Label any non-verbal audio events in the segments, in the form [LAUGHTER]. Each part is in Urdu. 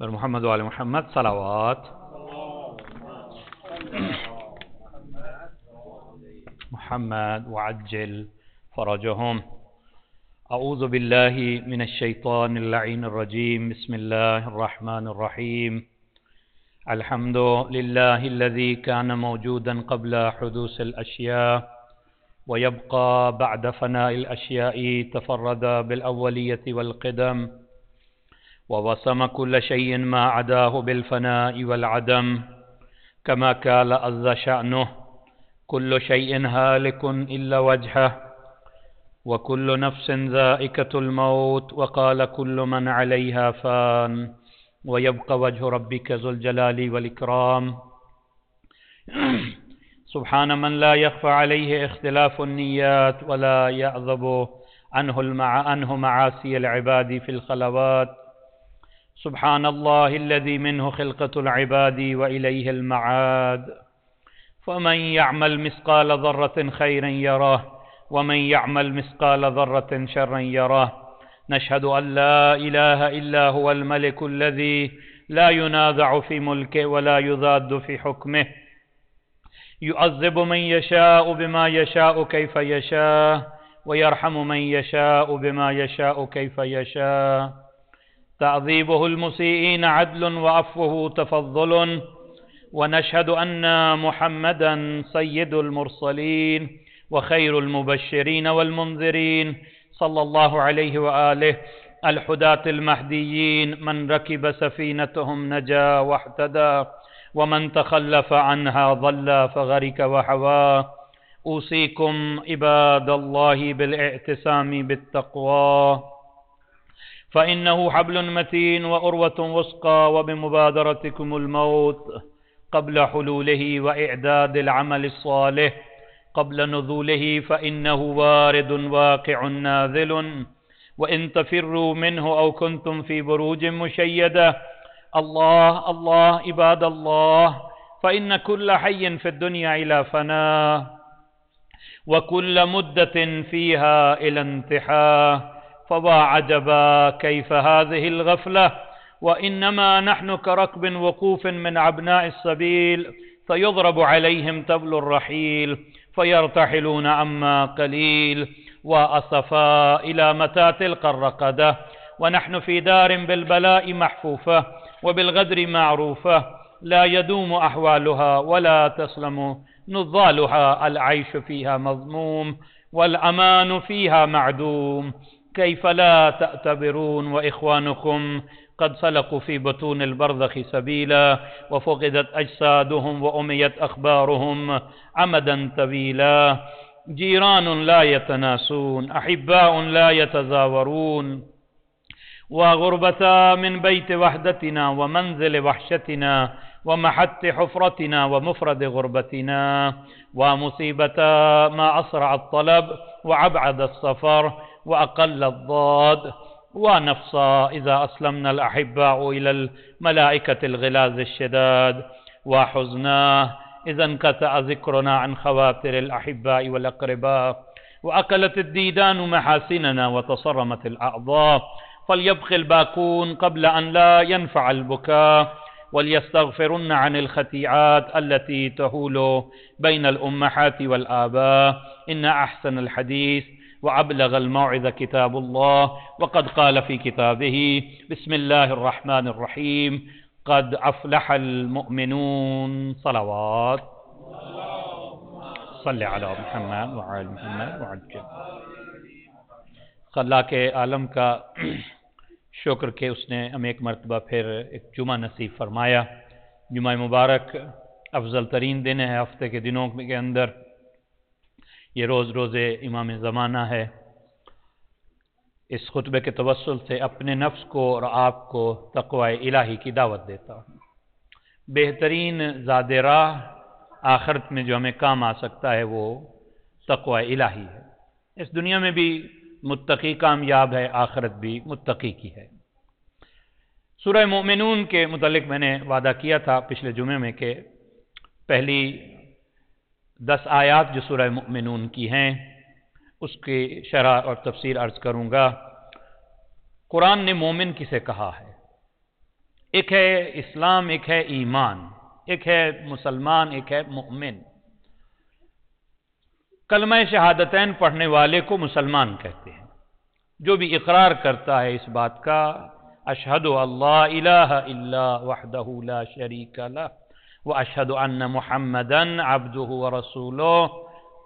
بر محمد وآل محمد صلوات. محمد وعجل فرجهم. أعوذ بالله من الشيطان اللعين الرجيم. بسم الله الرحمن الرحيم. الحمد لله الذي كان موجودا قبل حدوث الأشياء ويبقى بعد فناء الأشياء تفرد بالأولية والقدم. ووسم كل شيء ما عداه بالفناء والعدم كما كان أز شأنه كل شيء هالك إلا وجهه وكل نفس ذائكة الموت وقال كل من عليها فان ويبقى وجه ربك ذو الجلال والإكرام. [CLEARS THROAT] سبحان من لا يخفى عليه اختلاف النيات ولا يعذب عنه, المع... عنه معاصي العباد في الخلوات. سبحان الله الذي منه خلقة العباد وإليه المعاد. فمن يعمل مثقال ذرة خيرا يراه ومن يعمل مثقال ذرة شرا يراه نشهد أن لا إله إلا هو الملك الذي لا ينازع في ملكه ولا يذاد في حكمه. يعذب من يشاء بما يشاء كيف يشاء ويرحم من يشاء بما يشاء كيف يشاء. تعذيبه المسيئين عدل وعفوه تفضل. ونشهد أن محمدا سيد المرسلين وخير المبشرين والمنذرين. صلى الله عليه وآله. الحداة المهديين. من ركب سفينتهم نجا واحتدى. ومن تخلف عنها ضل فغرك وحوى. أوصيكم عباد الله بالاعتسام بالتقوى. فإنه حبل متين وأروة وسقى وبمبادرتكم الموت قبل حلوله وإعداد العمل الصالح قبل نزوله فإنه وارد واقع نازل وإن تفروا منه أو كنتم في بروج مشيدة الله الله عباد الله فإن كل حي في الدنيا إلى فناء وكل مدة فيها إلى انتحاء فوا عجبا كيف هذه الغفلة وإنما نحن كركب وقوف من أبناء السبيل فيضرب عليهم تبل الرحيل فيرتحلون عما قليل وأصفا إلى متى تلقى الرقدة؟ ونحن في دار بالبلاء محفوفة وبالغدر معروفة لا يدوم أحوالها ولا تسلم نضالها العيش فيها مضموم والأمان فيها معدوم. كيف لا تأتبرون وإخوانكم؟ قد سلقوا في بطون البرزخ سبيلا وفقدت أجسادهم وأميت أخبارهم عمدا طويلا جيران لا يتناسون أحباء لا يتزاورون. وغربتا من بيت وحدتنا ومنزل وحشتنا ومحت حفرتنا ومفرد غربتنا. ومصيبتا ما أسرع الطلب وأبعد السفر وأقل الضاد ونفصا إذا أسلمنا الأحباء إلى الملائكة الغلاظ الشداد وحزناه إذا انقطع ذكرنا عن خواتر الأحباء والأقرباء وأكلت الديدان محاسننا وتصرمت الأعضاء فليبخ الباكون قبل أن لا ينفع البكاء وليستغفرن عن الخطيئات التي تهول بين الأمهات والآباء. إن أحسن الحديث وأبلغ الموعظة كتاب الله. وقد قال في كتابه بسم الله الرحمن الرحيم. قد أفلح المؤمنون. صلوات. صل على محمد وعلى محمد وعجل خلا کے عالم کا شکر کہ اس نے ہمیں ایک مرتبہ پھر ایک جمعہ نصیب فرمایا۔ جمعہ مبارک افضل ترین دن ہے، ہفتے کے دنوں کے اندر۔ یہ روز روز امام زمانہ ہے۔ اس خطبے کے توسل سے اپنے نفس کو اور آپ کو تقوی الہی کی دعوت دیتا ہوں۔ بہترین زاد راہ آخرت میں جو ہمیں کام آ سکتا ہے وہ تقوی الہی ہے۔ اس دنیا میں بھی متقی کامیاب ہے، آخرت بھی متقی کی ہے۔ سورہ مومنون کے متعلق میں نے وعدہ کیا تھا پچھلے جمعے میں کہ پہلی دس آیات جو سورہ مومنون کی ہیں، اس کی شرح اور تفسیر عرض کروں گا۔ قرآن نے مومن کسے کہا ہے؟ ایک ہے اسلام، ایک ہے ایمان، ایک ہے مسلمان، ایک ہے مؤمن کلمہ شہادتین پڑھنے والے کو مسلمان کہتے ہیں۔ جو بھی اقرار کرتا ہے اس بات کا اشہد اللہ الہ الا وحدہ لا شریک و اشہد ان محمدن عبدہ و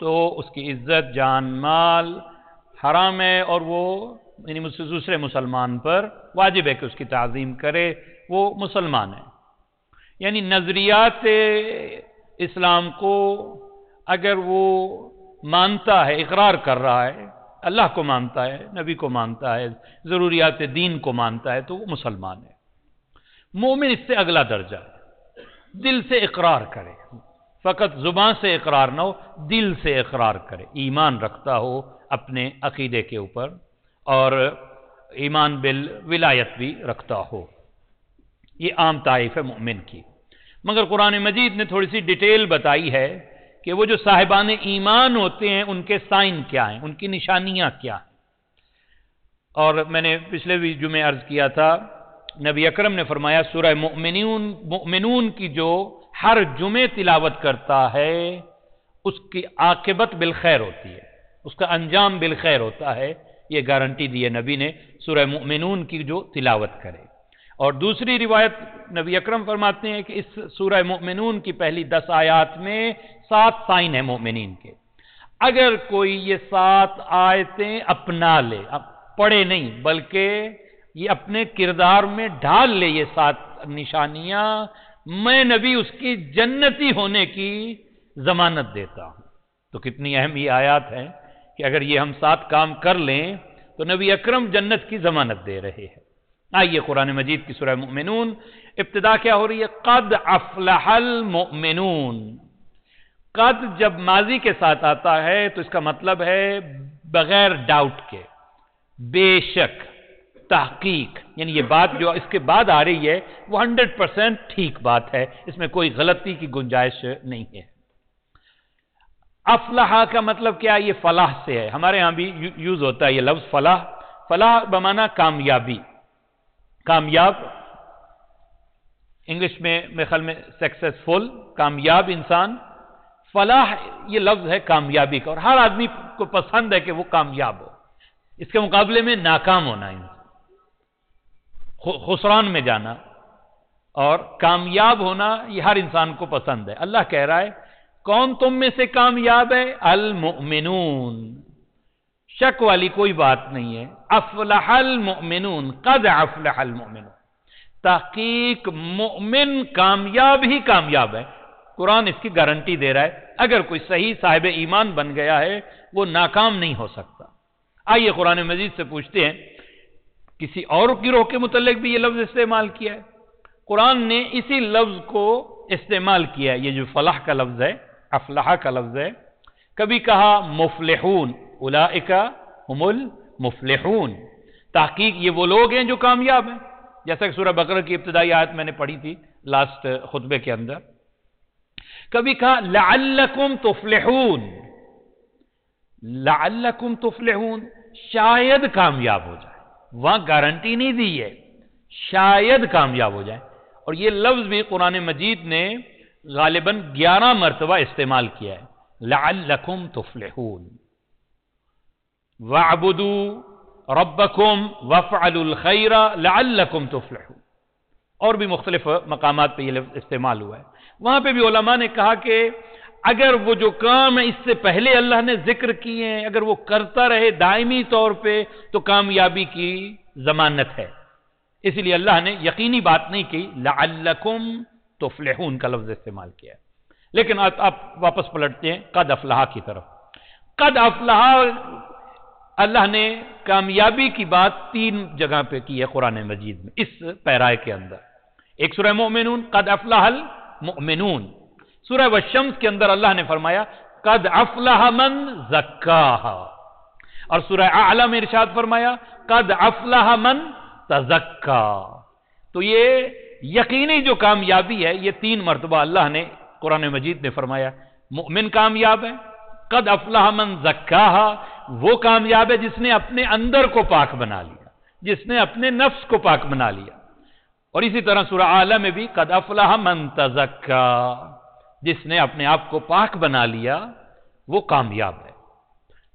تو اس کی عزت، جان، مال، حرام ہے اور وہ یعنی دوسرے مسلمان پر واجب ہے کہ اس کی تعظیم کرے، وہ مسلمان ہے۔ یعنی نظریات اسلام کو اگر وہ مانتا ہے، اقرار کر رہا ہے اللہ کو مانتا ہے، نبی کو مانتا ہے، ضروریات دین کو مانتا ہے، تو وہ مسلمان ہے۔ مومن اس سے اگلا درجہ ہے دل سے اقرار کرے۔ فقط زبان سے اقرار نہ ہو، دل سے اقرار کرے۔ ایمان رکھتا ہو اپنے عقیدے کے اوپر اور ایمان بل ولایت بھی رکھتا ہو۔ یہ عام تعریف ہے مؤمن کی۔ مگر قرآن مجید نے تھوڑی سی ڈیٹیل بتائی ہے۔ کہ وہ جو صاحبان ایمان ہوتے ہیں، ان کے سائن کیا ہیں؟ ان کی نشانیاں کیا ہیں؟ اور میں نے پچھلے بھی جمعے عرض کیا تھا، نبی اکرم نے فرمایا، سورہ مؤمنون مؤمنون کی جو ہر جمعے تلاوت کرتا ہے، اس کی عاقبت بالخیر ہوتی ہے، اس کا انجام بالخیر ہوتا ہے، یہ گارنٹی دی ہے نبی نے، سورہ مؤمنون کی جو تلاوت کرے۔ اور دوسری روایت نبی اکرم فرماتے ہیں کہ اس سورہ مؤمنون کی پہلی دس آیات میں سات سائن ہیں مؤمنین کے۔ اگر کوئی یہ سات آیتیں اپنا لے، اب پڑھے نہیں، بلکہ یہ اپنے کردار میں ڈھال لے یہ سات نشانیاں، میں نبی اس کی جنتی ہونے کی ضمانت دیتا ہوں۔ تو کتنی اہم یہ آیات ہیں کہ اگر یہ ہم سات کام کر لیں تو نبی اکرم جنت کی ضمانت دے رہے ہیں۔ آئیے قرآن مجید کی سورہ مؤمنون۔ ابتدا کیا ہو رہی ہے؟ قد افلح المؤمنون۔ قد جب ماضی کے ساتھ آتا ہے تو اس کا مطلب ہے بغیر ڈاؤٹ کے، بے شک، تحقیق۔ یعنی یہ بات جو اس کے بعد آ رہی ہے، وہ ہنڈریڈ پرسینٹ ٹھیک بات ہے۔ اس میں کوئی غلطی کی گنجائش نہیں ہے۔ افلاح کا مطلب کیا یہ فلاح سے ہے۔ ہمارے ہاں بھی یوز ہوتا ہے یہ لفظ فلاح۔ فلاح بمانا کامیابی۔ کامیاب، انگلش میں میرے خیال میں سکسیسفل کامیاب انسان، فلاح، یہ لفظ ہے کامیابی کا، اور ہر آدمی کو پسند ہے کہ وہ کامیاب ہو۔ اس کے مقابلے میں ناکام ہونا انسان خسران میں جانا۔ اور کامیاب ہونا یہ ہر انسان کو پسند ہے۔ اللہ کہہ رہا ہے، کون تم میں سے کامیاب ہے؟ المؤمنون۔ شک والی کوئی بات نہیں ہے۔ افلح المؤمنون قد افلح المؤمنون تحقیق مؤمن کامیاب ہی کامیاب ہے۔ قرآن اس کی گارنٹی دے رہا ہے۔ اگر کوئی صحیح صاحب ایمان بن گیا ہے، وہ ناکام نہیں ہو سکتا۔ آئیے قرآن مجید سے پوچھتے ہیں۔ کسی اور گروہ کے متعلق بھی یہ لفظ استعمال کیا ہے؟ قرآن نے اسی لفظ کو استعمال کیا ہے۔ یہ جو فلاح کا لفظ ہے افلاح کا لفظ ہے۔ کبھی کہا مفلحون اولائکا هم المفلحون۔ تحقیق یہ وہ لوگ ہیں جو کامیاب ہیں۔ جیسا کہ سورہ بقرہ کی ابتدائی آیت میں نے پڑھی تھی لاسٹ خطبے کے اندر۔ کبھی کہا، لعلکم تفلحون۔ لعلکم تفلحون، شاید کامیاب ہو جائے۔ وہاں گارنٹی نہیں دی ہے، شاید کامیاب ہو جائے۔ اور یہ لفظ بھی قرآن مجید نے غالباً گیارہ مرتبہ استعمال کیا ہے۔ لعلکم تفلحون۔ وَعْبُدُوا رَبَّكُمْ وَفْعَلُوا الْخَيْرَ لَعَلَّكُمْ تُفْلِحُونَ۔ اور بھی مختلف مقامات پہ یہ لفظ استعمال ہوا ہے۔ وہاں پہ بھی علماء نے کہا کہ اگر وہ جو کام ہے اس سے پہلے اللہ نے ذکر کیے ہیں، اگر وہ کرتا رہے دائمی طور پہ تو کامیابی کی ضمانت ہے۔ اس لیے اللہ نے یقینی بات نہیں کی، لعلکم تفلحون کا لفظ استعمال کیا ہے۔ لیکن آپ واپس پلٹتے ہیں، قد افلاح کی طرف۔ قد افلاح اللہ نے کامیابی کی بات تین جگہ پہ کی ہے قرآن مجید میں، اس پیرائے کے اندر۔ ایک سورہ مومنون، قد افلاح المؤمنون۔ سورہ وشمس کے اندر اللہ نے فرمایا، قد افلاح من زکاہا اور سورہ اعلی میں ارشاد فرمایا، قد افلاح من تزکا۔ تو یہ یقینی جو کامیابی ہے، یہ تین مرتبہ اللہ نے قرآن مجید نے فرمایا، مؤمن کامیاب ہے، قد افلاح من زکاہا وہ کامیاب ہے جس نے اپنے اندر کو پاک بنا لیا، جس نے اپنے نفس کو پاک بنا لیا۔ اور اسی طرح سورہ عالم میں بھی قد افلح من تزکا، جس نے اپنے آپ کو پاک بنا لیا، وہ کامیاب ہے۔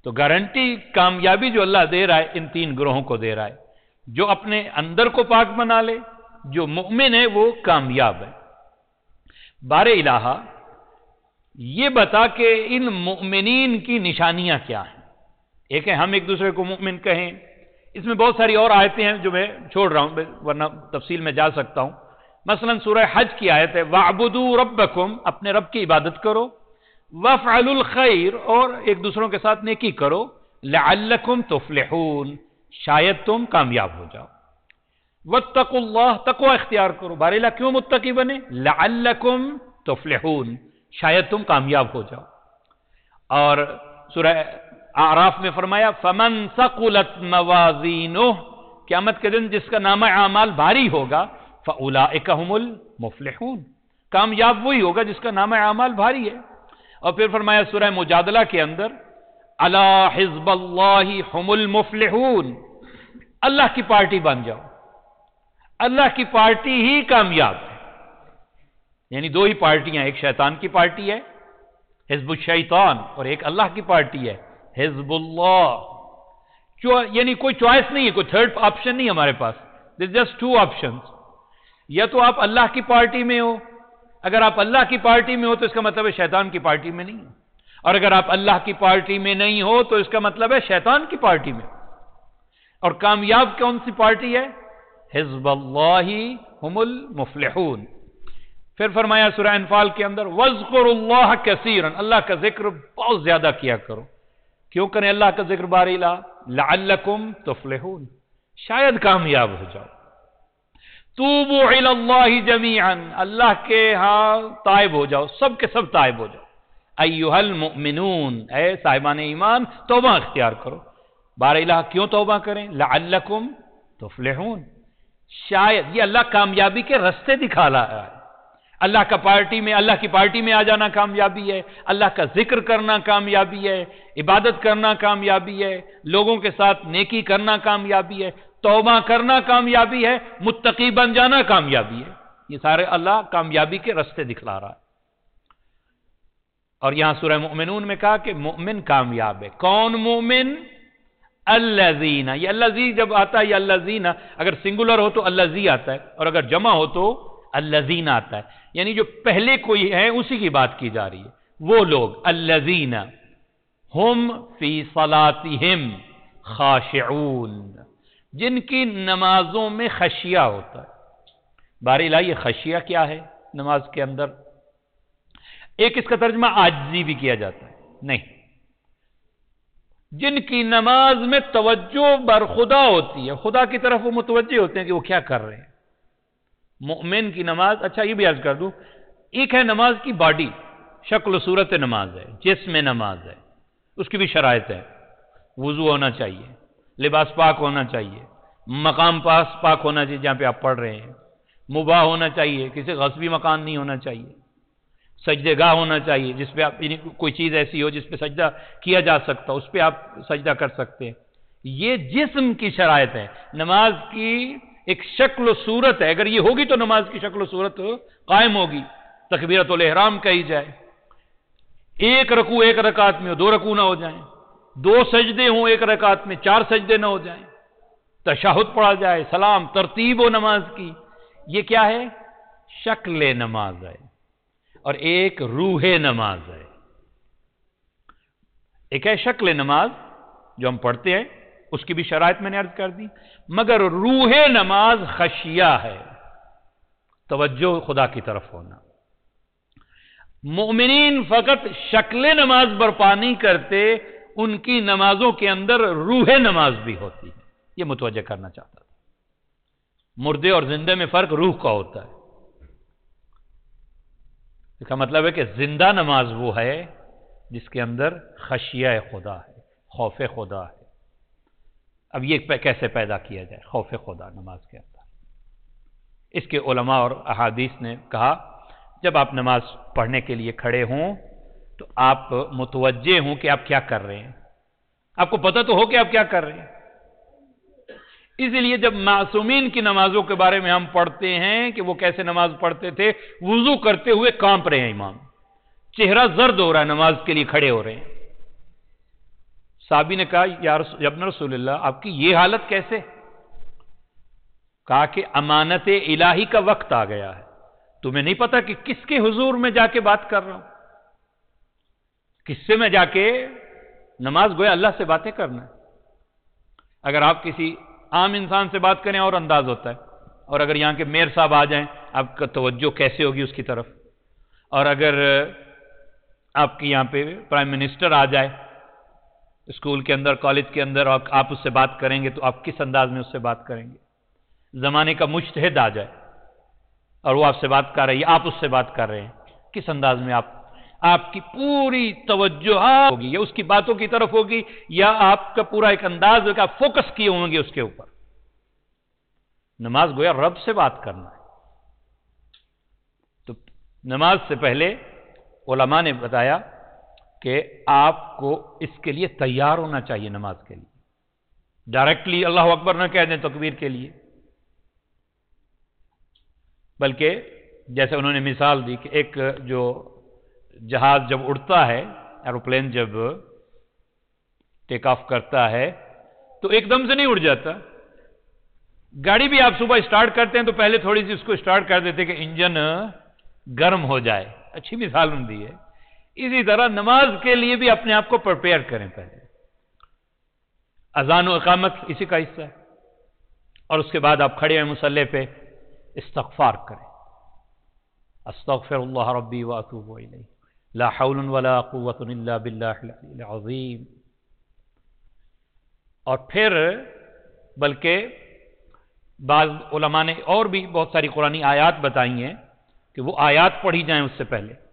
تو گارنٹی کامیابی جو اللہ دے رہا ہے، ان تین گروہوں کو دے رہا ہے۔ جو اپنے اندر کو پاک بنا لے، جو مؤمن ہے، وہ کامیاب ہے۔ بار الہ یہ بتا کہ ان مؤمنین کی نشانیاں کیا ہیں۔ ایک ہے ہم ایک دوسرے کو مؤمن کہیں۔ اس میں بہت ساری اور آیتیں ہیں جو میں چھوڑ رہا ہوں ورنہ تفصیل میں جا سکتا ہوں۔ مثلا سورہ حج کی آیت ہے وَعْبُدُوا رَبَّكُمْ، اپنے رب کی عبادت کرو۔ وَفْعَلُوا الْخَيْرِ، اور ایک دوسروں کے ساتھ نیکی کرو۔ لَعَلَّكُمْ تُفْلِحُونَ، شاید تم کامیاب ہو جاؤ۔ وَاتَّقُوا اللَّهِ، تقوی اختیار کرو۔ بارے کیوں متقی بنے؟ لَعَلَّكُمْ تُفْلِحُونَ، شاید تم کامیاب ہو جاؤ۔ اور سورہ آراف میں فرمایا، فمن سقلت موازینہ قیامت کے دن جس کا نام اعمال بھاری ہوگا فاولئکہم المفلحون۔ کامیاب وہی ہوگا جس کا نام اعمال بھاری ہے۔ اور پھر فرمایا سورہ مجادلہ کے اندر، الا حزب اللہ هم المفلحون۔ اللہ کی پارٹی بن جاؤ۔ اللہ کی پارٹی ہی کامیاب ہے۔ یعنی دو ہی پارٹیاں، ایک شیطان کی پارٹی ہے، حزب الشیطان، اور ایک اللہ کی پارٹی ہے۔ حزب اللہ یعنی کوئی چوائس نہیں ہے کوئی تھرڈ آپشن نہیں ہمارے پاس دس جسٹ ٹو آپشن یا تو آپ اللہ کی پارٹی میں ہو اگر آپ اللہ کی پارٹی میں ہو تو اس کا مطلب ہے شیطان کی پارٹی میں نہیں ہو اور اگر آپ اللہ کی پارٹی میں نہیں ہو تو اس کا مطلب ہے شیطان کی پارٹی میں اور کامیاب کون سی پارٹی ہے حزب اللہ ہم المفلحون پھر فرمایا سورہ انفال کے اندر وزقر اللہ کثیرا اللہ کا ذکر بہت زیادہ کیا کرو کیوں کریں اللہ کا ذکر باری لا؟ لعلکم تفلحون۔ شاید کامیاب ہو جاؤ۔ توبو اللہ جمیعا۔ اللہ کے ہاں تائب ہو جاؤ۔ سب کے سب تائب ہو جاؤ۔ ایوہ المؤمنون۔ اے صاحبان ایمان، توبہ اختیار کرو۔ بار الہ کیوں توبہ کریں؟ لعلکم تفلحون۔ شاید یہ اللہ کامیابی کے رستے دکھا رہا ہے۔ اللہ کا پارٹی میں، اللہ کی پارٹی میں آ جانا کامیابی ہے، اللہ کا ذکر کرنا کامیابی ہے، عبادت کرنا کامیابی ہے، لوگوں کے ساتھ نیکی کرنا کامیابی ہے، توبہ کرنا کامیابی ہے، متقی بن جانا کامیابی ہے۔ یہ سارے اللہ کامیابی کے رستے دکھلا رہا ہے۔ اور یہاں سورہ مؤمنون میں کہا کہ مؤمن کامیاب ہے۔ کون مومن؟ اللہ زینا یہ اللہ زی جب آتا ہے، یہ اللہ زینا اگر سنگولر ہو تو اللہ زی آتا ہے، اور اگر جمع ہو تو اللہ آتا ہے۔ یعنی جو پہلے کوئی ہے اسی کی بات کی جا رہی ہے۔ وہ لوگ الزین ہم فی صلاتہم خاشعون، جن کی نمازوں میں خشیہ ہوتا ہے۔ باری لا یہ خشیہ کیا ہے نماز کے اندر؟ ایک اس کا ترجمہ آجزی بھی کیا جاتا ہے۔ نہیں۔ جن کی نماز میں توجہ بر خدا ہوتی ہے، خدا کی طرف وہ متوجہ ہوتے ہیں کہ وہ کیا کر رہے ہیں۔ مؤمن کی نماز اچھا یہ بھی عرض کر دوں، ایک ہے نماز کی باڈی، شکل و صورت نماز ہے، جسم نماز ہے، اس کی بھی شرائط ہے وضو ہونا چاہیے، لباس پاک ہونا چاہیے، مقام پاس پاک ہونا چاہیے، جہاں پہ آپ پڑھ رہے ہیں، مباح ہونا چاہیے، کسی غصبی مکان نہیں ہونا چاہیے، سجدے گاہ ہونا چاہیے، جس پہ آپ یعنی کوئی چیز ایسی ہو جس پہ سجدہ کیا جا سکتا، اس پہ آپ سجدہ کر سکتے ہیں۔ یہ جسم کی شرائط ہے نماز کی ایک شکل و صورت ہے۔ اگر یہ ہوگی تو نماز کی شکل و صورت قائم ہوگی۔ تکبیرت الحرام کہی جائے۔ ایک رکو ایک رکعت میں دو رکو نہ ہو جائیں۔ دو سجدے ہوں ایک رکعت میں، چار سجدے نہ ہو جائیں۔ تشاہد پڑھا جائے، سلام، ترتیب و نماز کی۔ یہ کیا ہے؟ شکل نماز ہے۔ اور ایک روح نماز ہے۔ ایک ہے شکل نماز جو ہم پڑھتے ہیں۔ اس کی بھی شرائط میں نے عرض کر دی، مگر روح نماز خشیہ ہے۔ توجہ خدا کی طرف ہونا۔ مومنین فقط شکل نماز برپا نہیں کرتے، ان کی نمازوں کے اندر روح نماز بھی ہوتی ہے۔ یہ متوجہ کرنا چاہتا تھا۔ مردے اور زندے میں فرق روح کا ہوتا ہے۔ اس کا مطلب ہے کہ زندہ نماز وہ ہے جس کے اندر خشیہ خدا ہے، خوف خدا ہے۔ اب یہ کیسے پیدا کیا جائے؟ خوف خدا نماز کے اندر۔ اس کے علماء اور احادیث نے کہا، جب آپ نماز پڑھنے کے لیے کھڑے ہوں تو آپ متوجہ ہوں کہ آپ کیا کر رہے ہیں۔ آپ کو پتہ تو ہو کہ آپ کیا کر رہے ہیں۔ اسی لیے جب معصومین کی نمازوں کے بارے میں ہم پڑھتے ہیں کہ وہ کیسے نماز پڑھتے تھے، وضو کرتے ہوئے کانپ رہے ہیں امام۔ چہرہ زرد ہو رہا ہے، نماز کے لیے کھڑے ہو رہے ہیں۔ صحابی نے کہا، یا رسول اللہ، آپ کی یہ حالت کیسے؟ کہا کہ امانت الہی کا وقت آ گیا ہے۔ تمہیں نہیں پتا کہ کس کے حضور میں جا کے بات کر رہا ہوں؟ کس سے میں جا کے نماز گویا اللہ سے باتیں کرنا ہے؟ اگر آپ کسی عام انسان سے بات کریں، اور انداز ہوتا ہے۔ اور اگر یہاں کے میر صاحب آ جائیں، آپ کا توجہ کیسے ہوگی اس کی طرف؟ اور اگر آپ کے یہاں پہ پرائم منسٹر آ جائے اسکول کے اندر، کالج کے اندر اور آپ اس سے بات کریں گے تو آپ کس انداز میں اس سے بات کریں گے؟ زمانے کا مشتحد آ جائے اور وہ آپ سے بات کر رہی ہے، آپ اس سے بات کر رہے ہیں۔ کس انداز میں آپ آپ کی پوری توجہ ہوگی؟ یا اس کی باتوں کی طرف ہوگی، یا آپ کا پورا ایک انداز ہوگا فوکس کیے ہوں گے اس کے اوپر؟ نماز گویا رب سے بات کرنا ہے۔ تو نماز سے پہلے علماء نے بتایا کہ آپ کو اس کے لیے تیار ہونا چاہیے نماز کے لیے۔ ڈائریکٹلی اللہ اکبر نہ کہہ دیں تکبیر کے لیے۔ بلکہ جیسے انہوں نے مثال دی کہ ایک جو جہاز جب اڑتا ہے، ایروپلین جب ٹیک آف کرتا ہے، تو ایک دم سے نہیں اڑ جاتا۔ گاڑی بھی آپ صبح اسٹارٹ کرتے ہیں تو پہلے تھوڑی سی اس کو اسٹارٹ کر دیتے کہ انجن گرم ہو جائے۔ اچھی مثال دی ہے۔ اسی طرح نماز کے لیے بھی اپنے آپ کو پرپیئر کریں پہلے۔ اذان و اقامت اسی کا حصہ ہے۔ اور اس کے بعد آپ کھڑے ہوئے مسلح پہ استغفار کریں۔ استغفر اللہ ربی واتوب الیہ۔ لا حول ولا قوت الا باللہ العظیم۔ اور پھر بلکہ بعض علماء نے اور بھی بہت ساری قرآن آیات بتائی ہیں کہ وہ آیات پڑھی جائیں اس سے پہلے۔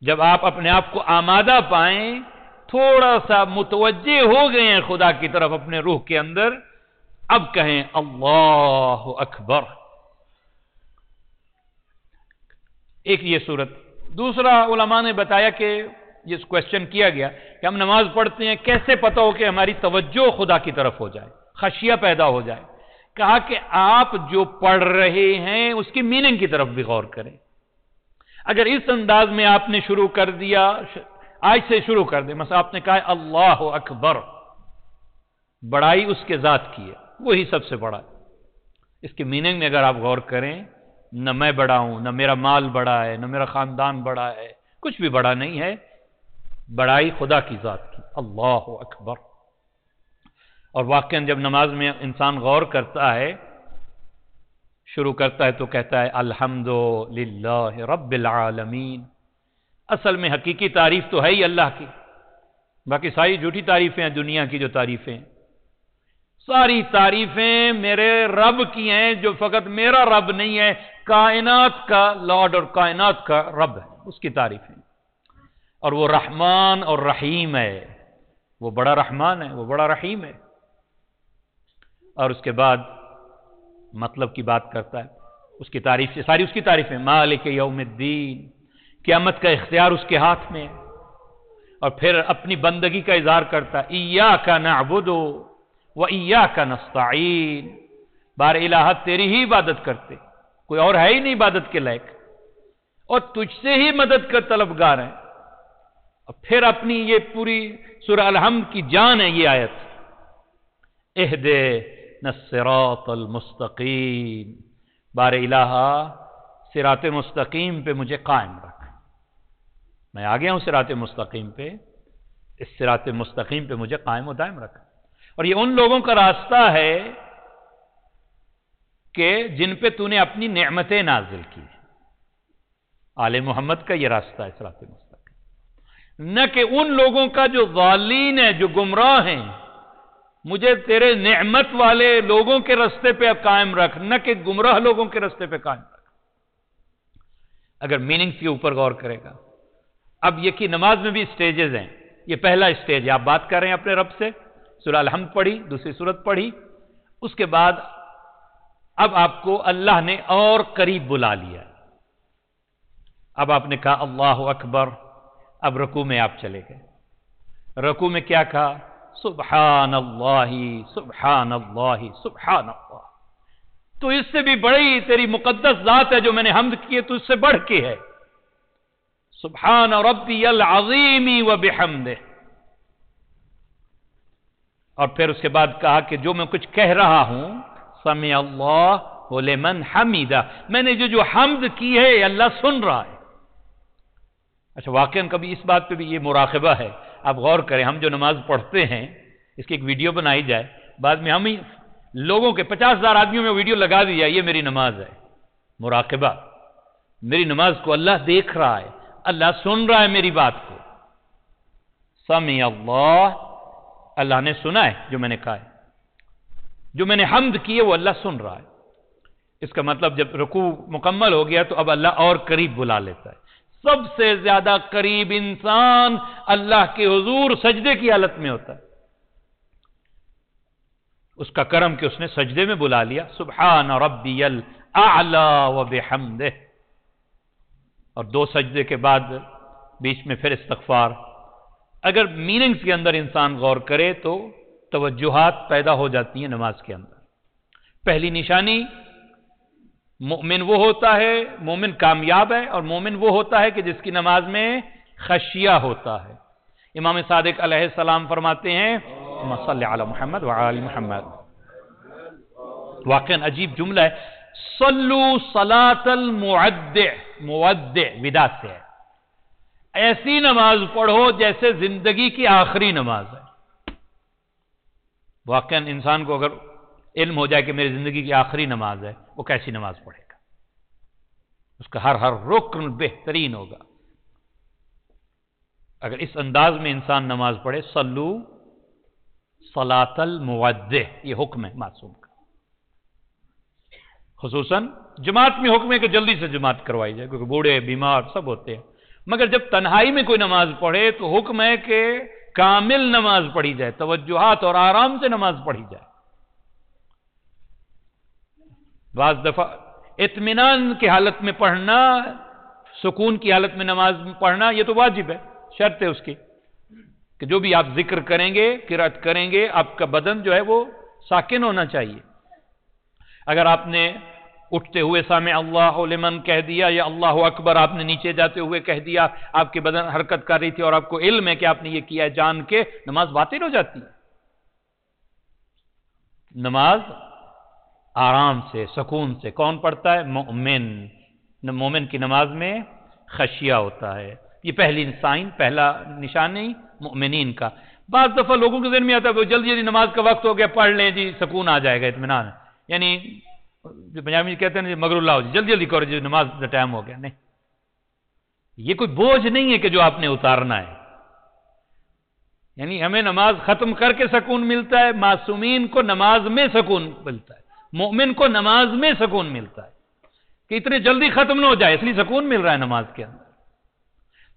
جب آپ اپنے آپ کو آمادہ پائیں، تھوڑا سا متوجہ ہو گئے ہیں خدا کی طرف اپنے روح کے اندر، اب کہیں اللہ اکبر۔ ایک یہ صورت۔ دوسرا علماء نے بتایا کہ جس کوشچن کیا گیا کہ ہم نماز پڑھتے ہیں، کیسے پتہ ہو کہ ہماری توجہ خدا کی طرف ہو جائے، خشیہ پیدا ہو جائے؟ کہا کہ آپ جو پڑھ رہے ہیں، اس کی میننگ کی طرف بھی غور کریں۔ اگر اس انداز میں آپ نے شروع کر دیا، آج سے شروع کر دیں۔ مثلا آپ نے کہا اللہ اکبر۔ بڑائی اس کے ذات کی ہے، وہی سب سے بڑا۔ ہے اس کی میننگ میں اگر آپ غور کریں، نہ میں بڑا ہوں، نہ میرا مال بڑا ہے، نہ میرا خاندان بڑا ہے، کچھ بھی بڑا نہیں ہے۔ بڑائی خدا کی ذات کی۔ اللہ اکبر۔ اور واقع جب نماز میں انسان غور کرتا ہے شروع کرتا ہے تو کہتا ہے الحمد للہ رب العالمین۔ اصل میں حقیقی تعریف تو ہے ہی اللہ کی۔ باقی ساری جھوٹی تعریفیں ہیں، دنیا کی جو تعریفیں ساری تعریفیں میرے رب کی ہیں، جو فقط میرا رب نہیں ہے، کائنات کا لارڈ اور کائنات کا رب ہے۔ اس کی تعریفیں اور وہ رحمان اور رحیم ہے۔ وہ بڑا رحمان ہے، وہ بڑا رحیم ہے۔ اور اس کے بعد مطلب کی بات کرتا ہے، اس کی تعریف سے، ساری اس کی تعریف ہے، مالک یوم الدین، قیامت کا اختیار اس کے ہاتھ میں۔ اور پھر اپنی بندگی کا اظہار کرتا ہے ایا کا نعبدو و ایا کا نستعین۔ بار الہت تیری ہی عبادت کرتے، کوئی اور ہے ہی نہیں عبادت کے لائق۔ اور تجھ سے ہی مدد کر طلبگار ہیں۔ اور پھر اپنی یہ پوری سورہ الحمد کی جان ہے، یہ آیت۔ اہد نصراط المستقیم بار الہ سرات مستقیم پہ مجھے قائم رکھ۔ میں آ گیا ہوں سرات مستقیم پہ۔ اس سرات مستقیم پہ مجھے قائم و دائم رکھ۔ اور یہ ان لوگوں کا راستہ ہے کہ جن پہ تو نے اپنی نعمتیں نازل کی۔ آل محمد کا یہ راستہ ہے سرات مستقیم۔ نہ کہ ان لوگوں کا جو والین ہے جو گمراہ ہیں مجھے تیرے نعمت والے لوگوں کے رستے پہ اب قائم رکھ، نہ کہ گمراہ لوگوں کے رستے پہ قائم رکھ۔ اگر میننگ کے اوپر غور کرے گا۔ اب یہ کہ نماز میں بھی اسٹیجز ہیں۔ یہ پہلا اسٹیج ہے۔ آپ بات کر رہے ہیں اپنے رب سے۔ سورہ الحمد پڑھی، دوسری صورت پڑھی۔ اس کے بعد اب آپ کو اللہ نے اور قریب بلا لیا۔ اب آپ نے کہا، اللہ اکبر۔ اب رکو میں آپ چلے گئے۔ رکو میں کیا کہا؟ سبحان اللہ سبحان اللہ سبحان اللہ تو اس سے بھی بڑی تیری مقدس ذات ہے جو میں نے حمد کی تو اس سے بڑھ کے ہے۔ سبحان ربی العظیمی و بحمد اور پھر اس کے بعد کہا کہ جو میں کچھ کہہ رہا ہوں سمع اللہ بولے من حمیدہ۔ میں نے جو جو حمد کی ہے اللہ سن رہا ہے۔ اچھا واقعا کبھی اس بات پہ بھی یہ مراقبہ ہے۔ آپ غور کریں، ہم جو نماز پڑھتے ہیں، اس کی ایک ویڈیو بنائی جائے۔ بعد میں ہم ہی لوگوں کے پچاس ہزار آدمیوں میں ویڈیو لگا دی جائے، یہ میری نماز ہے۔ مراقبہ۔ میری نماز کو اللہ دیکھ رہا ہے، اللہ سن رہا ہے میری بات کو۔ سمی اللہ اللہ نے سنا ہے جو میں نے کہا ہے۔ جو میں نے حمد کی ہے، وہ اللہ سن رہا ہے۔ اس کا مطلب جب رکوع مکمل ہو گیا تو اب اللہ اور قریب بلا لیتا ہے۔ سب سے زیادہ قریب انسان اللہ کے حضور سجدے کی حالت میں ہوتا ہے۔ اس کا کرم کہ اس نے سجدے میں بلا لیا۔ سبحان ربی و بحمدہ۔ اور دو سجدے کے بعد بیچ میں پھر استغفار۔ اگر میننگز کے اندر انسان غور کرے تو توجہات پیدا ہو جاتی ہیں نماز کے اندر۔ پہلی نشانی مومن وہ ہوتا ہے، مومن کامیاب ہے اور مومن وہ ہوتا ہے کہ جس کی نماز میں خشیہ ہوتا ہے۔ امام صادق علیہ السلام فرماتے ہیں صلی علی محمد وعلی محمد. واقع عجیب جملہ ہے۔ صلو صلاة المعدع مودع ودا سے ہے۔ ایسی نماز پڑھو جیسے زندگی کی آخری نماز ہے۔ واقع انسان کو اگر علم ہو جائے کہ میری زندگی کی آخری نماز ہے، وہ کیسی نماز پڑھے گا؟ اس کا ہر ہر رکن بہترین ہوگا۔ اگر اس انداز میں انسان نماز پڑھے سلو سلاط المواد یہ حکم ہے معصوم کا۔ خصوصاً جماعت میں حکم ہے کہ جلدی سے جماعت کروائی جائے، کیونکہ بوڑھے، بیمار سب ہوتے ہیں۔ مگر جب تنہائی میں کوئی نماز پڑھے، تو حکم ہے کہ کامل نماز پڑھی جائے، توجہات اور آرام سے نماز پڑھی جائے۔ بعض دفعہ اطمینان کی حالت میں پڑھنا، سکون کی حالت میں نماز پڑھنا، یہ تو واجب ہے، شرط ہے اس کی۔ کہ جو بھی آپ ذکر کریں گے کرت کریں گے، آپ کا بدن جو ہے وہ ساکن ہونا چاہیے۔ اگر آپ نے اٹھتے ہوئے سامع اللہ لمن کہہ دیا یا اللہ اکبر، آپ نے نیچے جاتے ہوئے کہہ دیا، آپ کے بدن حرکت کر رہی تھی اور آپ کو علم ہے کہ آپ نے یہ کیا ہے، جان کے، نماز باطل ہو جاتی۔ ہے نماز آرام سے، سکون سے۔ کون پڑھتا ہے؟ مومن مومن کی نماز میں خشیہ ہوتا ہے۔ یہ پہلی سائن، پہلا نشانی مومنین کا۔ بعض دفعہ لوگوں کے ذہن میں آتا ہے جلدی جلدی نماز کا وقت ہو گیا، پڑھ لیں جی سکون آ جائے گا، اطمینان۔ یعنی جو پنجابی جی کہتے ہیں جی مگر اللہ ہو جی جلدی جلدی کرو جی نماز کا ٹائم ہو گیا۔ نہیں۔ یہ کوئی بوجھ نہیں ہے کہ جو آپ نے اتارنا ہے۔ یعنی ہمیں نماز ختم کر کے سکون ملتا ہے، معصومین کو نماز میں سکون ملتا ہے۔ مومن کو نماز میں سکون ملتا ہے کہ اتنے جلدی ختم نہ ہو جائے، اس لیے سکون مل رہا ہے نماز کے اندر۔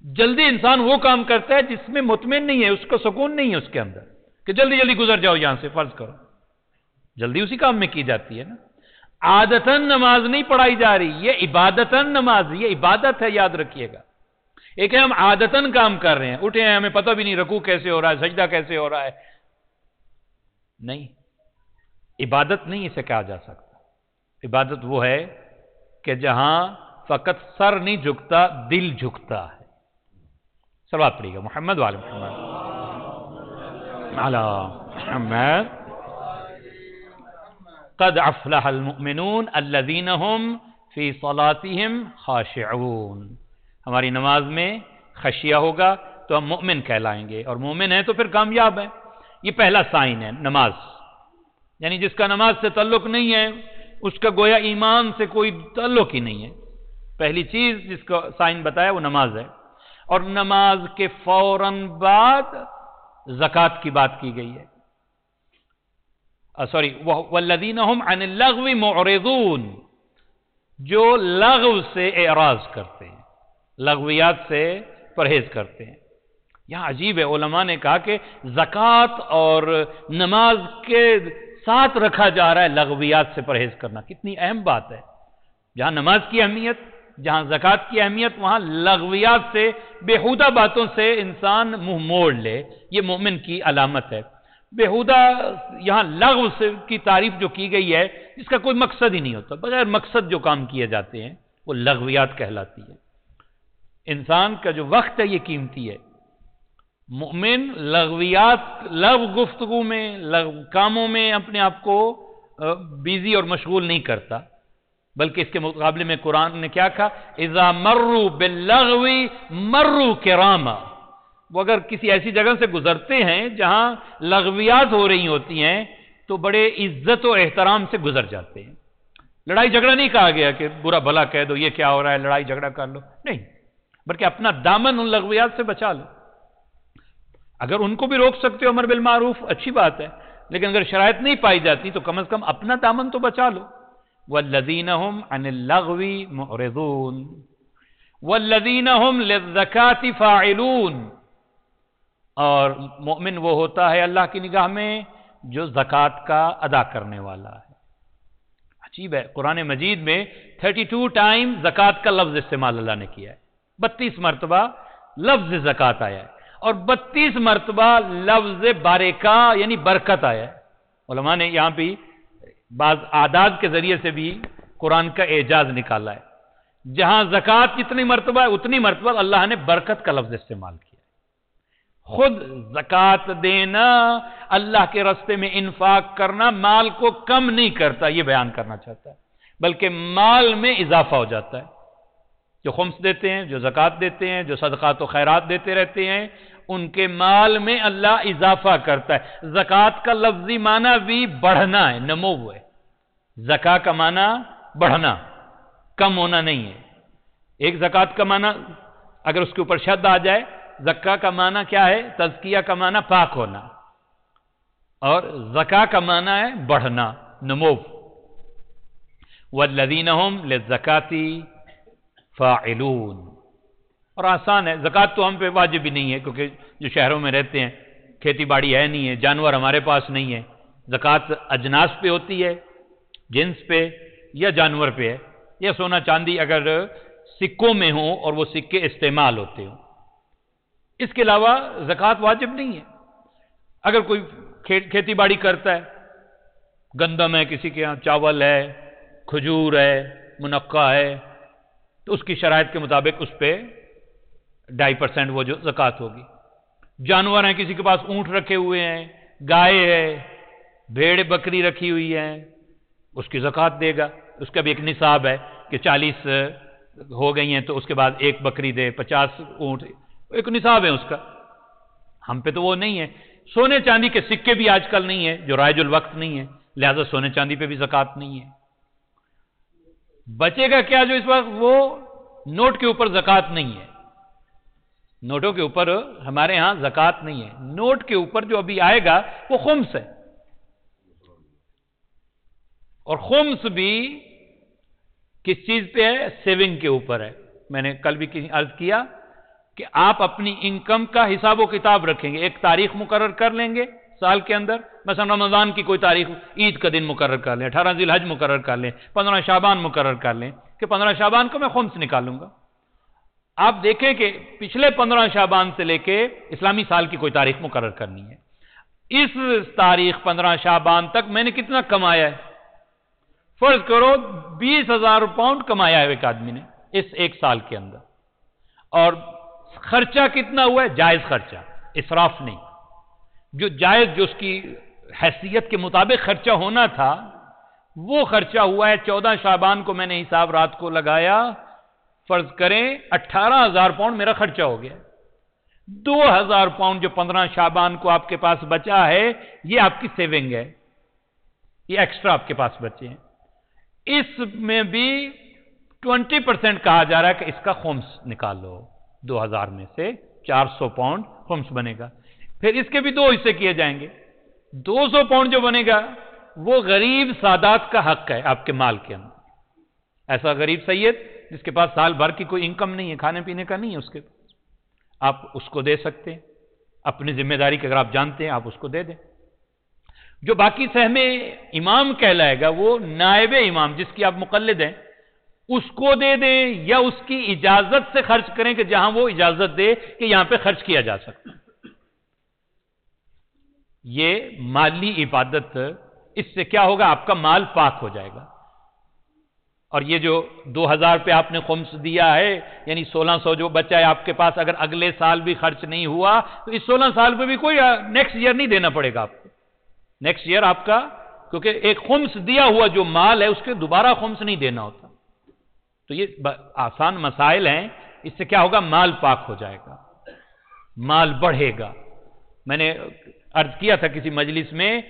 جلدی انسان وہ کام کرتا ہے جس میں مطمئن نہیں ہے، اس کو سکون نہیں ہے اس کے اندر۔ کہ جلدی جلدی گزر جاؤ یہاں سے، فرض کرو۔ جلدی اسی کام میں کی جاتی ہے نا۔ عادتن نماز نہیں پڑھائی جا رہی، یہ عبادتن نماز، یہ عبادت ہے، یاد رکھیے گا۔ ایک ہے ہم عادتن کام کر رہے ہیں، اٹھے ہیں، ہمیں پتہ بھی نہیں رکو کیسے ہو رہا ہے، سجدہ کیسے ہو رہا ہے۔ نہیں۔ عبادت نہیں اسے کہا جا سکتا۔ عبادت وہ ہے کہ جہاں فقط سر نہیں جھکتا، دل جھکتا ہے۔ سلوات پڑی گا۔ محمد وال محمد محمد۔ قد افلح المؤمنون الذين هم في صلاتهم خاشعون۔ ہماری نماز میں خشیہ ہوگا تو ہم مؤمن کہلائیں گے۔ اور مومن ہیں تو پھر کامیاب ہیں۔ یہ پہلا سائن ہے، نماز۔ یعنی جس کا نماز سے تعلق نہیں ہے، اس کا گویا ایمان سے کوئی تعلق ہی نہیں ہے۔ پہلی چیز جس کا سائن بتایا، وہ نماز ہے۔ اور نماز کے فوراً بعد زکوٰۃ کی بات کی گئی ہے۔ سوری ولدین معرضون، جو لغو سے اعراض کرتے ہیں، لغویات سے پرہیز کرتے ہیں۔ یہاں عجیب ہے، علماء نے کہا کہ زکوٰۃ اور نماز کے ساتھ رکھا جا رہا ہے لغویات سے پرہیز کرنا۔ کتنی اہم بات ہے۔ جہاں نماز کی اہمیت، جہاں زکوٰۃ کی اہمیت، وہاں لغویات سے، بےحودہ باتوں سے انسان منہ موڑ لے۔ یہ مومن کی علامت ہے۔ بےحدہ یہاں لغو سے کی تعریف جو کی گئی ہے، اس کا کوئی مقصد ہی نہیں ہوتا۔ بغیر مقصد جو کام کیے جاتے ہیں، وہ لغویات کہلاتی ہے۔ انسان کا جو وقت ہے، یہ قیمتی ہے۔ مومن لغویات، لغو گفتگو میں، لغو کاموں میں اپنے آپ کو بیزی اور مشغول نہیں کرتا۔ بلکہ اس کے مقابلے میں قرآن نے کیا کہا؟ اذا مرو باللغوی مرو کراما وہ اگر کسی ایسی جگہ سے گزرتے ہیں جہاں لغویات ہو رہی ہوتی ہیں، تو بڑے عزت و احترام سے گزر جاتے ہیں۔ لڑائی جھگڑا نہیں کہا گیا کہ برا بھلا کہہ دو، یہ کیا ہو رہا ہے، لڑائی جھگڑا کر لو۔ نہیں، بلکہ اپنا دامن ان لغویات سے بچا لو۔ اگر ان کو بھی روک سکتے ہو عمر بالمعروف، اچھی بات ہے، لیکن اگر شرائط نہیں پائی جاتی تو کم از کم اپنا دامن تو بچا لو۔ والذین عن اللغو معرضون۔ والذین هم للزکات فاعلون۔ اور مومن وہ ہوتا ہے اللہ کی نگاہ میں جو زکوٰۃ کا ادا کرنے والا ہے۔ عجیب ہے، قرآن مجید میں تھرٹی ٹو ٹائم زکوٰۃ کا لفظ استعمال اللہ نے کیا ہے۔ بتیس مرتبہ لفظ زکوٰۃ آیا ہے۔ اور بتیس مرتبہ لفظ بارکا یعنی برکت آیا ہے۔ علماء نے یہاں بھی بعض آداد کے ذریعے سے بھی قرآن کا اعجاز نکالا ہے۔ جہاں زکوٰۃ جتنی مرتبہ ہے، اتنی مرتبہ اللہ نے برکت کا لفظ استعمال کیا خود زکات دینا، اللہ کے رستے میں انفاق کرنا مال کو کم نہیں کرتا، یہ بیان کرنا چاہتا ہے۔ بلکہ مال میں اضافہ ہو جاتا ہے۔ جو خمس دیتے ہیں، جو زکات دیتے ہیں، جو صدقات و خیرات دیتے رہتے ہیں ان کے مال میں اللہ اضافہ کرتا ہے۔ زکات کا لفظی معنی بھی بڑھنا ہے، نمو ہے۔ زکا کا معنی بڑھنا، کم ہونا نہیں ہے۔ ایک زکات کا معنی اگر اس کے اوپر شد آ جائے زکا کا معنی کیا ہے؟ تزکیہ کا معنی پاک ہونا۔ اور زکا کا معنی ہے بڑھنا، نمو۔ والذین لزکاتی فاعلون۔ اور آسان ہے۔ زکات تو ہم پہ واجب ہی نہیں ہے، کیونکہ جو شہروں میں رہتے ہیں، کھیتی باڑی ہے نہیں ہے، جانور ہمارے پاس نہیں ہے۔ زکات اجناس پہ ہوتی ہے، جنس پہ یا جانور پہ ہے۔ یا سونا چاندی اگر سکوں میں ہوں اور وہ سکے استعمال ہوتے ہوں۔ اس کے علاوہ زکوٰۃ واجب نہیں ہے۔ اگر کوئی کھیتی باڑی کرتا ہے، گندم ہے، کسی کے یہاں چاول ہے، کھجور ہے، منقع ہے، تو اس کی شرائط کے مطابق اس پہ ڈھائی پرسینٹ وہ جو زکوٰۃ ہوگی۔ جانور ہیں، کسی کے پاس اونٹ رکھے ہوئے ہیں، گائے ہے، بھیڑ بکری رکھی ہوئی ہے، اس کی زکوٰۃ دے گا۔ اس کا بھی ایک نصاب ہے کہ چالیس ہو گئی ہیں تو اس کے بعد ایک بکری دے، پچاس اونٹ، ایک نصاب ہے اس کا۔ ہم پہ تو وہ نہیں ہے۔ سونے چاندی کے سکے بھی آج کل نہیں ہے جو رائج الوقت نہیں ہے لہذا سونے چاندی پہ بھی زکات نہیں ہے۔ بچے گا کیا جو اس وقت وہ نوٹ کے اوپر زکات نہیں ہے؟ نوٹوں کے اوپر ہمارے ہاں زکات نہیں ہے۔ نوٹ کے اوپر جو ابھی آئے گا وہ خمس ہے۔ اور خمس بھی کس چیز پہ ہے؟ سیونگ کے اوپر ہے۔ میں نے کل بھی عرض کیا کہ آپ اپنی انکم کا حساب و کتاب رکھیں گے۔ ایک تاریخ مقرر کر لیں گے سال کے اندر۔ مثلا رمضان کی کوئی تاریخ، عید کا دن مقرر کر لیں، اٹھارہ ذیل حج مقرر کر لیں، پندرہ شابان مقرر کر لیں کہ پندرہ شابان کو میں خمس نکالوں گا۔ آپ دیکھیں کہ پچھلے پندرہ شابان سے لے کے اسلامی سال کی کوئی تاریخ مقرر کرنی ہے۔ اس تاریخ پندرہ شابان تک میں نے کتنا کمایا ہے؟ فرض کرو بیس ہزار پاؤنڈ کمایا ہے ایک آدمی نے اس ایک سال کے اندر۔ اور خرچہ کتنا ہوا ہے؟ جائز خرچہ اسراف نہیں۔ جو جائز، جو اس کی حیثیت کے مطابق خرچہ ہونا تھا، وہ خرچہ ہوا ہے۔ چودہ شابان کو میں نے حساب رات کو لگایا۔ فرض کریں اٹھارہ ہزار پاؤنڈ میرا خرچہ ہو گیا۔ دو ہزار پاؤنڈ جو پندرہ شابان کو آپ کے پاس بچا ہے، یہ آپ کی سیونگ ہے۔ یہ ایکسٹرا آپ کے پاس بچے ہیں۔ اس میں بھی ٹوینٹی پرسینٹ کہا جا رہا ہے کہ اس کا خومس نکال لو۔ دو ہزار میں سے چار سو پاؤنڈ خمس بنے گا۔ پھر اس کے بھی دو حصے کیے جائیں گے۔ دو سو پاؤنڈ جو بنے گا، وہ غریب سادات کا حق ہے آپ کے مال کے اندر۔ ایسا غریب سید جس کے پاس سال بھر کی کوئی انکم نہیں ہے، کھانے پینے کا نہیں ہے اس کے پاس۔ آپ اس کو دے سکتے ہیں۔ اپنی ذمہ داری کے اگر آپ جانتے ہیں، آپ اس کو دے دیں۔ جو باقی سہم امام کہلائے گا، وہ نائب امام جس کی آپ مقلد ہیں، اس کو دے دیں یا اس کی اجازت سے خرچ کریں کہ جہاں وہ اجازت دے کہ یہاں پہ خرچ کیا جا سکتا۔ یہ مالی عبادت، اس سے کیا ہوگا؟ آپ کا مال پاک ہو جائے گا۔ اور یہ جو دو ہزار پہ آپ نے خمس دیا ہے یعنی سولہ سو جو بچہ ہے آپ کے پاس، اگر اگلے سال بھی خرچ نہیں ہوا، تو اس سولہ سال پہ بھی کوئی نیکسٹ ایئر نہیں دینا پڑے گا آپ کو۔ نیکسٹ ایئر آپ کا، کیونکہ ایک خمس دیا ہوا جو مال ہے، اس کے دوبارہ خمس نہیں دینا ہوتا۔ تو یہ آسان مسائل ہیں۔ اس سے کیا ہوگا؟ مال پاک ہو جائے گا۔ مال بڑھے گا۔ میں نے عرض کیا تھا کسی مجلس میں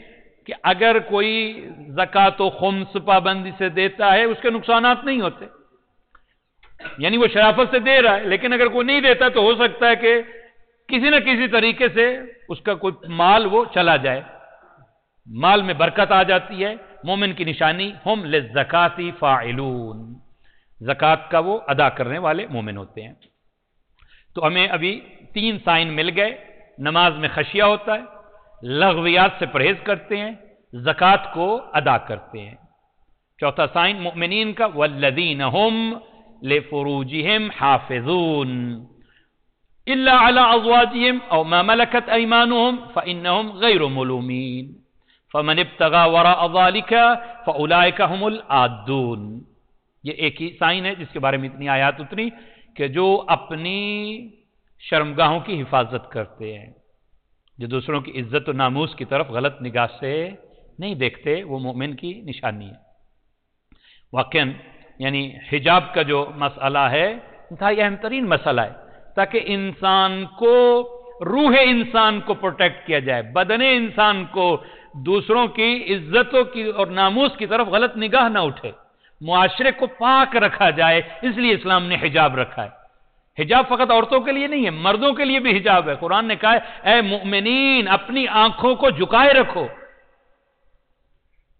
کہ اگر کوئی زکات و خمس پابندی سے دیتا ہے، اس کے نقصانات نہیں ہوتے۔ یعنی وہ شرافت سے دے رہا ہے، لیکن اگر کوئی نہیں دیتا تو ہو سکتا ہے کہ کسی نہ کسی طریقے سے اس کا کوئی مال وہ چلا جائے۔ مال میں برکت آ جاتی ہے، مومن کی نشانی۔ ہم لزکاتی فاعلون۔ زکات کا وہ ادا کرنے والے مومن ہوتے ہیں۔ تو ہمیں ابھی تین سائن مل گئے۔ نماز میں خشیہ ہوتا ہے لغویات سے پرہیز کرتے ہیں زکات کو ادا کرتے ہیں۔ چوتھا سائن، مؤمنین کا والذین هم لفروجهم حافظون۔ الا على ازواجهم او ما ملكت ايمانهم فانهم غير ملومين۔ فمن ابتغى وراء ذلك فاولئك هم العادون یہ ایک ہی سائن ہے جس کے بارے میں اتنی آیات اتری کہ جو اپنی شرمگاہوں کی حفاظت کرتے ہیں۔ جو دوسروں کی عزت و ناموس کی طرف غلط نگاہ سے نہیں دیکھتے، وہ مومن کی نشانی ہے۔ واقع یعنی حجاب کا جو مسئلہ ہے انتہائی اہم ترین مسئلہ ہے۔ تاکہ انسان کو، روح انسان کو پروٹیکٹ کیا جائے، بدن انسان کو دوسروں کی عزتوں کی اور ناموس کی طرف غلط نگاہ نہ اٹھے۔ معاشرے کو پاک رکھا جائے، اس لیے اسلام نے حجاب رکھا ہے۔ حجاب فقط عورتوں کے لیے نہیں ہے، مردوں کے لیے بھی حجاب ہے۔ قرآن نے کہا ہے، اے مؤمنین، اپنی آنکھوں کو جھکائے رکھو۔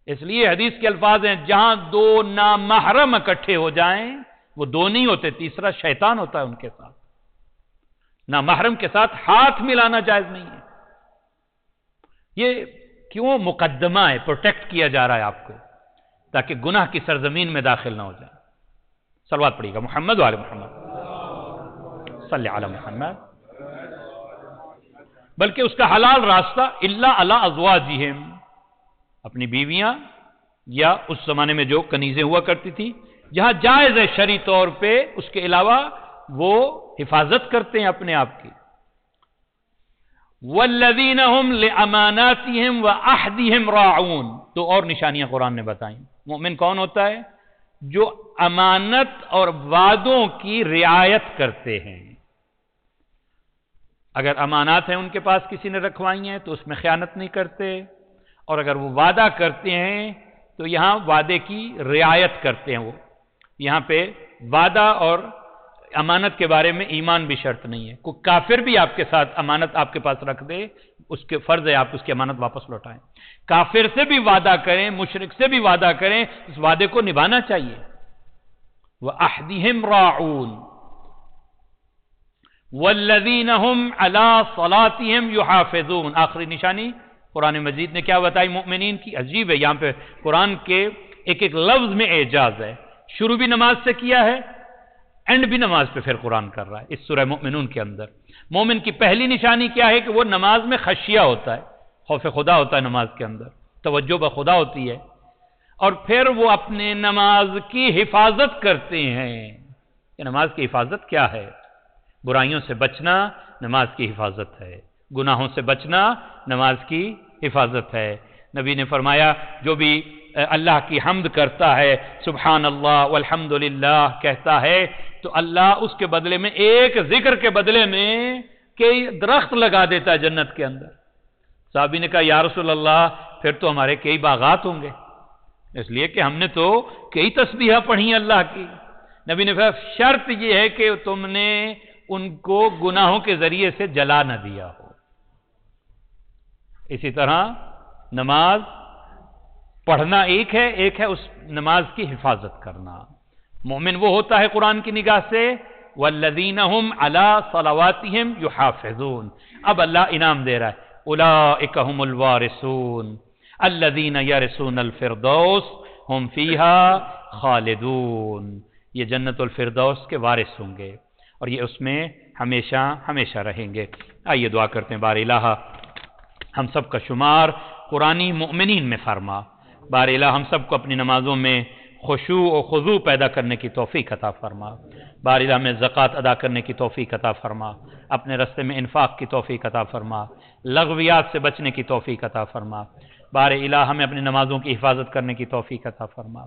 اس لیے حدیث کے الفاظ ہیں، جہاں دو نامحرم اکٹھے ہو جائیں، وہ دو نہیں ہوتے، تیسرا شیطان ہوتا ہے ان کے ساتھ۔ نامحرم کے ساتھ ہاتھ ملانا جائز نہیں ہے۔ یہ کیوں مقدمہ ہے، پروٹیکٹ کیا جا رہا ہے آپ کو، تاکہ گناہ کی سرزمین میں داخل نہ ہو جائے سلوات پڑے گا، محمد والے محمد۔ صلی علی محمد. بلکہ اس کا حلال راستہ اللہ اللہ ازواجہم. اپنی بیویاں یا اس زمانے میں جو کنیزیں ہوا کرتی تھی، جہاں جائز ہے شری طور پہ اس کے علاوہ وہ حفاظت کرتے ہیں اپنے آپ کی. والذین هم لاماناتهم واحدهم راعون. تو اور نشانیاں قرآن نے بتائیں. مومن کون ہوتا ہے؟ جو امانت اور وعدوں کی رعایت کرتے ہیں. اگر امانات ہیں ان کے پاس کسی نے رکھوائی ہیں تو اس میں خیانت نہیں کرتے، اور اگر وہ وعدہ کرتے ہیں تو یہاں وعدے کی رعایت کرتے ہیں وہ۔ یہاں پہ وعدہ اور امانت کے بارے میں ایمان بھی شرط نہیں ہے۔ کوئی کافر بھی آپ کے ساتھ امانت آپ کے پاس رکھ دے، اس کے فرض ہے آپ اس کی امانت واپس لوٹائیں۔ کافر سے بھی وعدہ کریں مشرق سے بھی وعدہ کریں، اس وعدے کو نبھانا چاہیے۔ وہ احدیم راعون والذین هم علی صلاتهم یحافظون آخری نشانی، قرآن مجید نے کیا بتائی مؤمنین کی؟ عجیب ہے، یہاں پہ قرآن کے ایک ایک لفظ میں اعجاز ہے۔ شروع بھی نماز سے کیا ہے، اینڈ بھی نماز پہ پھر قرآن کر رہا ہے اس سورہ مؤمنون کے اندر۔ مومن کی پہلی نشانی کیا ہے کہ وہ نماز میں خشیہ ہوتا ہے، خوف خدا ہوتا ہے نماز کے اندر، توجہ بخدا ہوتی ہے۔ اور پھر وہ اپنے نماز کی حفاظت کرتے ہیں۔ کہ نماز کی حفاظت کیا ہے؟ برائیوں سے بچنا نماز کی حفاظت ہے۔ گناہوں سے بچنا نماز کی حفاظت ہے۔ نبی نے فرمایا، جو بھی اللہ کی حمد کرتا ہے سبحان اللہ والحمد للہ کہتا ہے، تو اللہ اس کے بدلے میں، ایک ذکر کے بدلے میں کئی درخت لگا دیتا ہے جنت کے اندر۔ صحابی نے کہا، یا رسول اللہ، پھر تو ہمارے کئی باغات ہوں گے۔ اس لیے کہ ہم نے تو کئی تسبیحہ پڑھی اللہ کی۔ نبی نے فرمایا، شرط یہ ہے کہ تم نے ان کو گناہوں کے ذریعے سے جلا نہ دیا ہو۔ اسی طرح نماز پڑھنا ایک ہے ایک ہے اس نماز کی حفاظت کرنا۔ مومن وہ ہوتا ہے قرآن کی نگاہ سے والذین هم علی صلواتهم اب اللہ انعام دے رہا ہے۔ اولئک هم الوارثون۔ الذین یرثون الفردوس هم فیها خالدون۔ یہ جنت الفردوس کے وارث ہوں گے۔ اور یہ اس میں ہمیشہ ہمیشہ رہیں گے۔ آئیے دعا کرتے ہیں، بار الہ، ہم سب کا شمار قرآنی مؤمنین میں فرما۔ بار الہ، ہم سب کو اپنی نمازوں میں خوشو و خضو پیدا کرنے کی توفیق عطا فرما۔ بار الہ میں زکوٰۃ ادا کرنے کی توفیق عطا فرما۔ اپنے رستے میں انفاق کی توفیق عطا فرما۔ لغویات سے بچنے کی توفیق عطا فرما۔ بار الہ، ہمیں اپنی نمازوں کی حفاظت کرنے کی توفیق عطا فرما۔